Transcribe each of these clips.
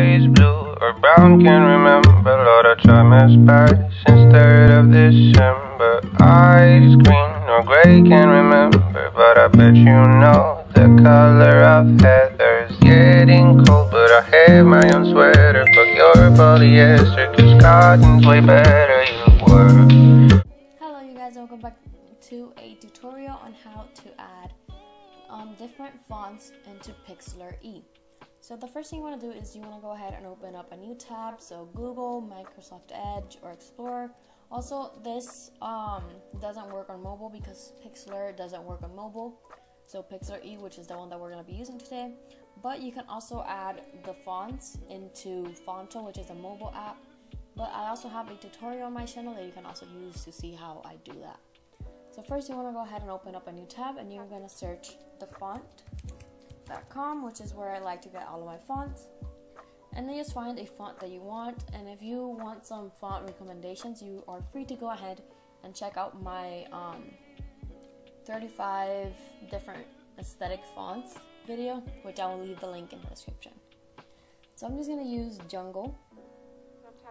sky blue or brown, can't remember. Lord, I try my best since 3rd of December. Eyes green or gray, can't remember. But I bet you know the color of heather's getting cold. But I have my own sweater. Fuck your polyester, cause cotton's way better. You were. Hello you guys, welcome back to a tutorial on how to add um, different fonts into Pixlr E. So the first thing you want to do is you want to go ahead and open up a new tab, so Google, Microsoft Edge, or Explorer. Also, this um, doesn't work on mobile because Pixlr doesn't work on mobile. So Pixlr E, which is the one that we're going to be using today. But you can also add the fonts into Fonto, which is a mobile app. But I also have a tutorial on my channel that you can also use to see how I do that. So first you want to go ahead and open up a new tab and you're going to search the which is where I like to get all of my fonts. And then just find a font that you want. And if you want some font recommendations, you are free to go ahead and check out my um, 35 different aesthetic fonts video, which I will leave the link in the description. So I'm just going to use Jungle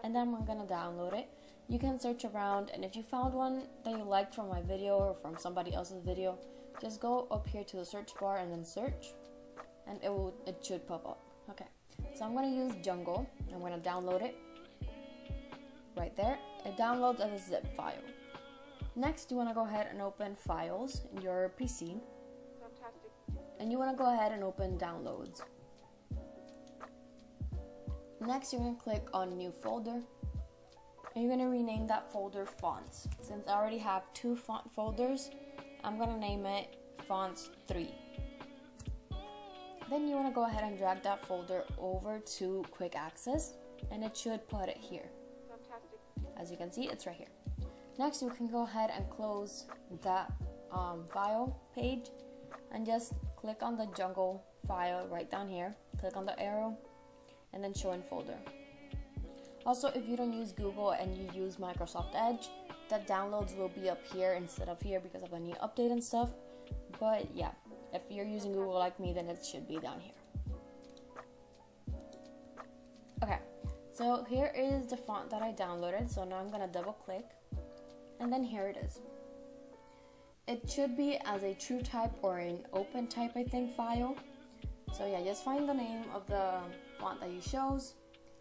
and then I'm going to download it you can search around and if you found one that you liked from my video or from somebody else's video just go up here to the search bar and then search and it will it should pop up. Okay. So i'm going to use jungle. I'm going to download it right there. It downloads as a zip file. Next you want to go ahead and open files in your pc Fantastic. and you want to go ahead and open downloads. Next you're going to click on new folder. And you're going to rename that folder fonts. Since I already have two font folders, I'm going to name it fonts 3. Then you want to go ahead and drag that folder over to quick access and it should put it here. Fantastic. As you can see, it's right here. Next, you can go ahead and close that um, file page and just click on the jungle file right down here. Click on the arrow and then show in folder. Also, if you don't use Google and you use Microsoft Edge, the downloads will be up here instead of here because of a new update and stuff. But yeah, if you're using Google like me, then it should be down here. Okay, so here is the font that I downloaded. So now I'm gonna double click, and then here it is. It should be as a true type or an open type, I think, file. So yeah, just find the name of the font that you chose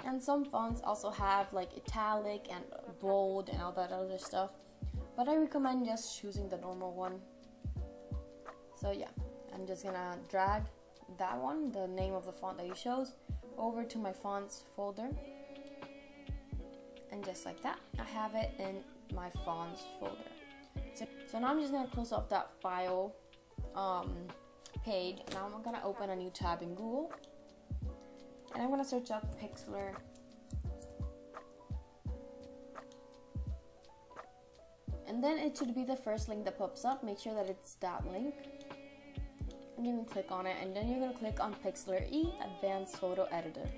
and some fonts also have like italic and bold and all that other stuff. But I recommend just choosing the normal one. So yeah, I'm just gonna drag that one, the name of the font that you chose, over to my fonts folder. And just like that, I have it in my fonts folder. So, so now I'm just gonna close off that file um, page. Now I'm gonna open a new tab in Google and I'm gonna search up Pixlr. And then it should be the first link that pops up. Make sure that it's that link. You can click on it and then you're gonna click on Pixlr E Advanced Photo Editor.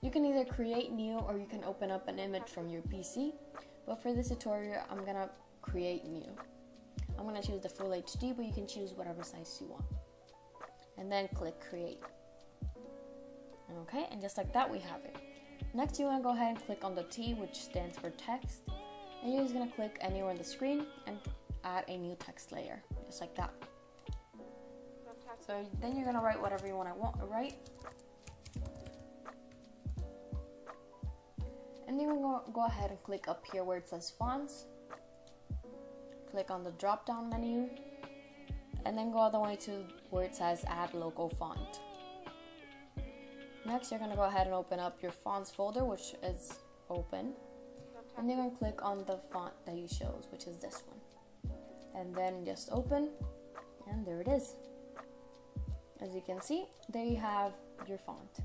You can either create new or you can open up an image from your PC. But for this tutorial, I'm gonna create new. I'm gonna choose the full HD, but you can choose whatever size you want and then click create. Okay, and just like that we have it. Next you want to go ahead and click on the T which stands for text and you're just going to click anywhere on the screen and add a new text layer just like that. So then you're to write whatever you want to want write. And then to go ahead and click up here where it says fonts. Click on the drop down menu and then go all the way to where it says add local font. Next, you're to go ahead and open up your fonts folder, which is open. And you're going to click on the font that you chose, which is this one. And then just open, and there it is. As you can see, there you have your font.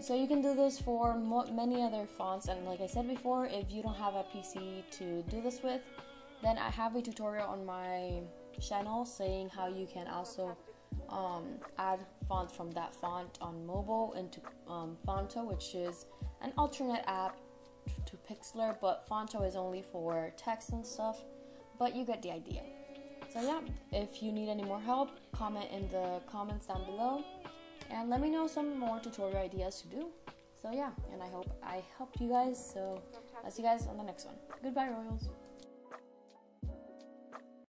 So you can do this for many other fonts, and like I said before, if you don't have a PC to do this with, then I have a tutorial on my channel saying how you can also um, add fonts from that font on mobile into um, Fonto, which is an alternate app to Pixlr, but Fonto is only for text and stuff, but you get the idea. So yeah, if you need any more help, comment in the comments down below and let me know some more tutorial ideas to do. So yeah, and I hope I helped you guys. So I'll see you guys on the next one. Goodbye, Royals.